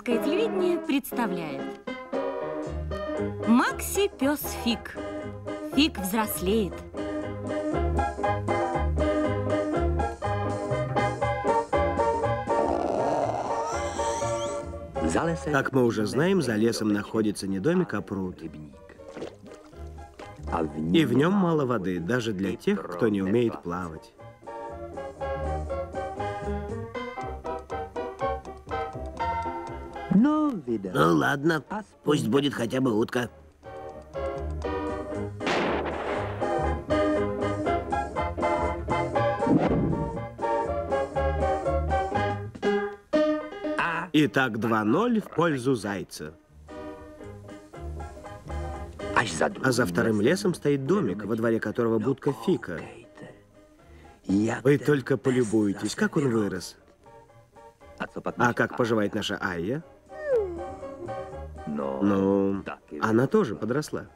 Рижское телевидение представляет Макси пес Фиг. Фиг взрослеет. Как мы уже знаем, за лесом находится не домик, а пруд. И в нем мало воды, даже для тех, кто не умеет плавать. Ну ладно, пусть будет хотя бы утка. Итак, 2-0 в пользу Зайца. А за вторым лесом стоит домик, во дворе которого будка Фика. Вы только полюбуйтесь, как он вырос. А как поживает наша Айя? Ну, она тоже подросла.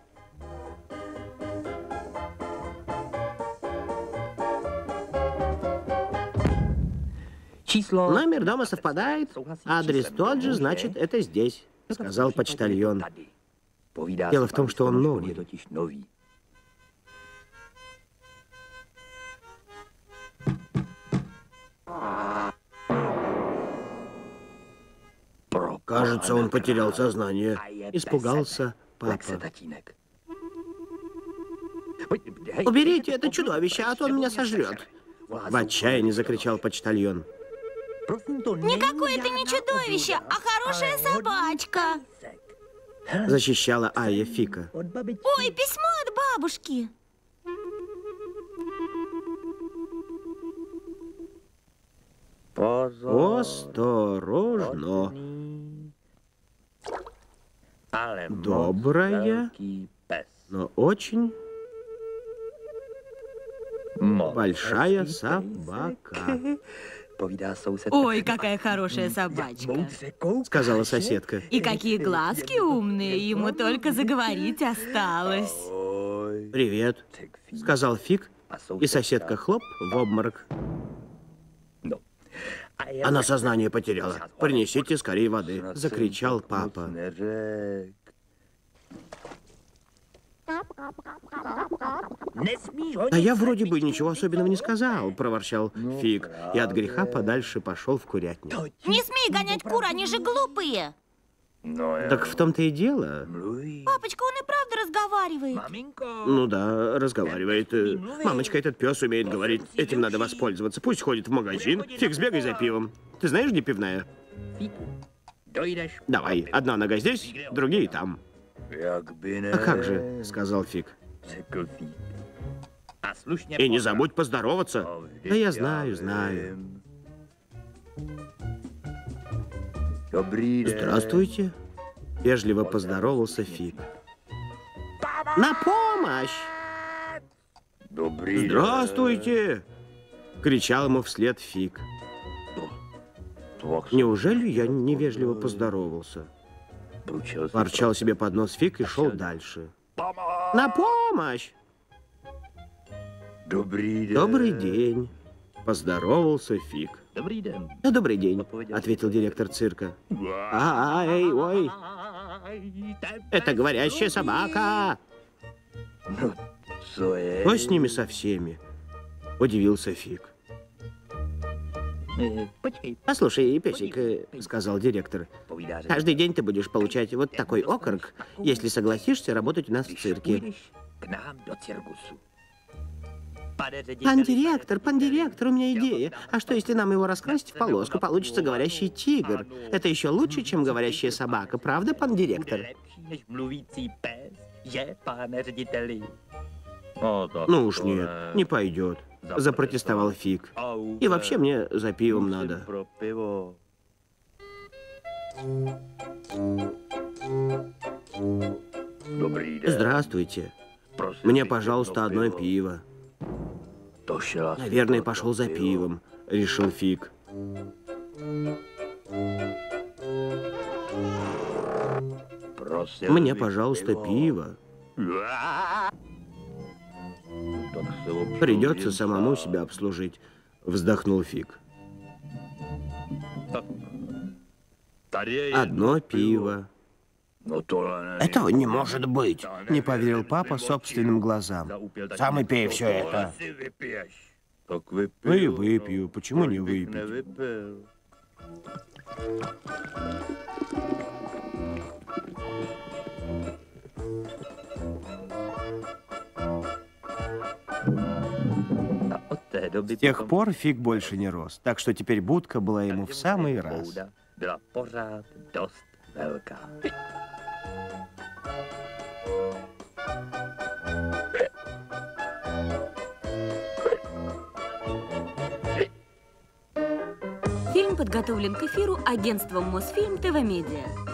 Номер дома совпадает, адрес тот же, значит, это здесь, сказал почтальон. Дело в том, что он новый. Кажется, он потерял сознание. Испугался папа. Уберите это чудовище, а то он меня сожрет. В отчаянии закричал почтальон. Никакое это не чудовище, а хорошая собачка. Защищала Айя Фика. Ой, письмо от бабушки. Осторожно. Добрая, но очень большая собака. Ой, какая хорошая собачка. Сказала соседка. И какие глазки умные, ему только заговорить осталось. Привет, сказал Фиг, и соседка хлоп в обморок. Она сознание потеряла. Принесите скорее воды, закричал папа. А я вроде бы ничего особенного не сказал, проворчал Фиг, и от греха подальше пошел в курятник. Не смей гонять кур, они же глупые. Так в том-то и дело. Папочка, он и правда разговаривает. Ну да, разговаривает. Мамочка, этот пес умеет говорить. Этим надо воспользоваться. Пусть ходит в магазин. Фиг, сбегай за пивом. Ты знаешь, где пивная? Давай, одна нога здесь, другие там. А как же, сказал Фиг. И не забудь поздороваться. Да я знаю, знаю. Здравствуйте. Вежливо поздоровался Фиг. На помощь! Здравствуйте! Кричал ему вслед Фиг. Неужели я невежливо поздоровался? Ворчал себе под нос Фиг и шел дальше. На помощь! Добрый день! Поздоровался Фиг. Добрый день. Добрый день, ответил директор цирка. Ай, ой. Это говорящая собака. Что с ними со всеми? Удивился Фиг. Послушай, песик, сказал директор, каждый день ты будешь получать вот такой окорок, если согласишься работать у нас в цирке. Пан директор, пан директор, у меня идея. А что, если нам его раскрасить в полоску, получится говорящий тигр? Это еще лучше, чем говорящая собака, правда, пан директор? Ну уж нет, не пойдет, запротестовал Фиг. И вообще мне за пивом надо. Здравствуйте. Мне, пожалуйста, одно пиво. Наверное, пошел за пивом, решил Фиг. Мне, пожалуйста, пиво. Придется самому себя обслужить, вздохнул Фиг. Одно пиво. Этого не может быть. Не поверил папа собственным глазам. Сам и пей все это. Ну и выпью. Почему не выпить? С тех пор фиг больше не рос, так что теперь будка была ему в самый раз. Фильм подготовлен к эфиру агентством Мосфильм ТВ Медиа.